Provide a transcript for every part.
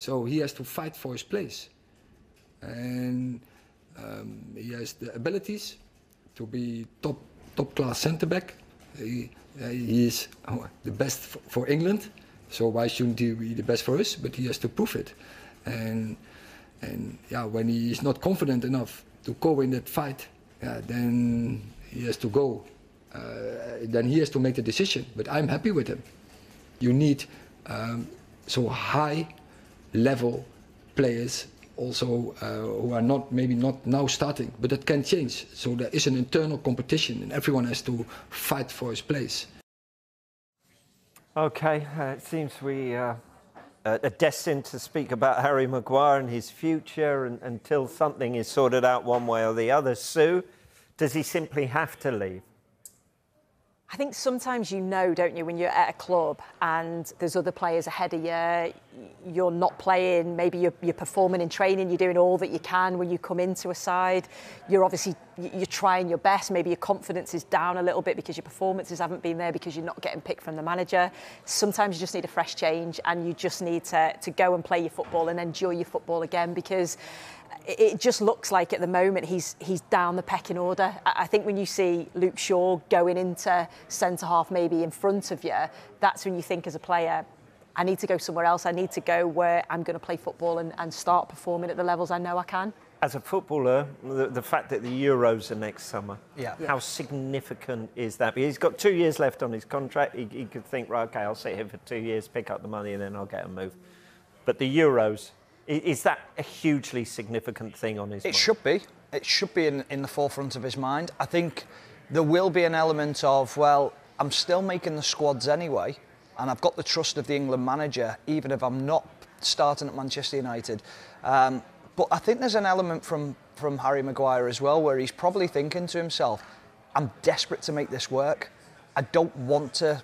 So he has to fight for his place. And um, he has the abilities to be top top class centre back. He, uh, he is oh, the best for, for England, so why shouldn't he be the best for us? But he has to prove it. And and yeah, when he is not confident enough to go in that fight, yeah, then he has to go. Uh, then he has to make the decision. But I'm happy with him. You need um, so high level players also uh, who are not maybe not now starting, but that can change. So there is an internal competition, and everyone has to fight for his place. Okay, uh, it seems we uh, are destined to speak about Harry Maguire and his future and, until something is sorted out one way or the other. Sue, does he simply have to leave? I think sometimes you know, don't you, when you're at a club and there's other players ahead of you, you're not playing, maybe you're, you're performing in training, you're doing all that you can when you come into a side. You're obviously, you're trying your best, maybe your confidence is down a little bit because your performances haven't been there because you're not getting picked from the manager. Sometimes you just need a fresh change and you just need to, to go and play your football and enjoy your football again because it just looks like at the moment he's he's down the pecking order. I think when you see Luke Shaw going into centre half maybe in front of you, that's when you think as a player, I need to go somewhere else. I need to go where I'm going to play football and, and start performing at the levels I know I can. As a footballer, the, the fact that the Euros are next summer, yeah. how significant is that? He's got two years left on his contract. He, he could think, right, okay, I'll sit here for two years, pick up the money, and then I'll get a move. But the Euros, is that a hugely significant thing on his it mind? should be. It should be in, in the forefront of his mind. I think there will be an element of, well, I'm still making the squads anyway, and I've got the trust of the England manager, even if I'm not starting at Manchester United. Um, but I think there's an element from, from Harry Maguire as well where he's probably thinking to himself, I'm desperate to make this work. I don't want to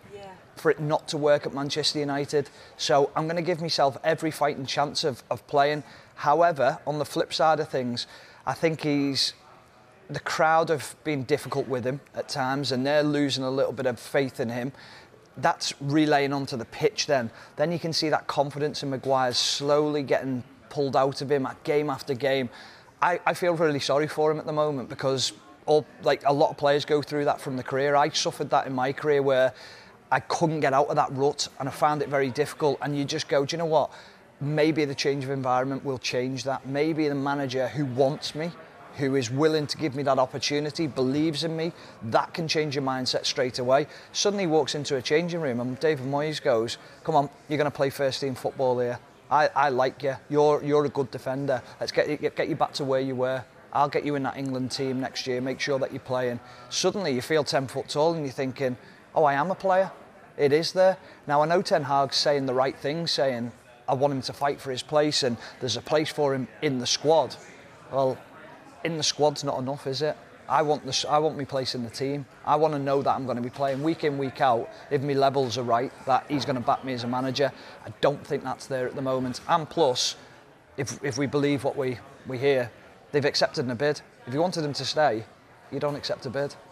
for it not to work at Manchester United. So I'm going to give myself every fighting chance of, of playing. However, on the flip side of things, I think he's the crowd have been difficult with him at times and they're losing a little bit of faith in him. That's relaying onto the pitch then. Then you can see that confidence in Maguire slowly getting pulled out of him at game after game. I, I feel really sorry for him at the moment because all like a lot of players go through that from the career. I suffered that in my career where I couldn't get out of that rut and I found it very difficult. And you just go, do you know what? Maybe the change of environment will change that. Maybe the manager who wants me, who is willing to give me that opportunity, believes in me, that can change your mindset straight away. Suddenly walks into a changing room and David Moyes goes, come on, you're going to play first team football here. I, I like you. You're, you're a good defender. Let's get get you back to where you were. I'll get you in that England team next year, make sure that you're playing. Suddenly you feel 10 foot tall and you're thinking, oh, I am a player it is there. Now I know Ten Hag's saying the right thing, saying I want him to fight for his place and there's a place for him in the squad. Well, in the squad's not enough, is it? I want this. I want me place in the team. I want to know that I'm going to be playing week in, week out. If my levels are right, that he's going to back me as a manager. I don't think that's there at the moment. And plus, if if we believe what we we hear, they've accepted a bid. If you wanted him to stay, you don't accept a bid.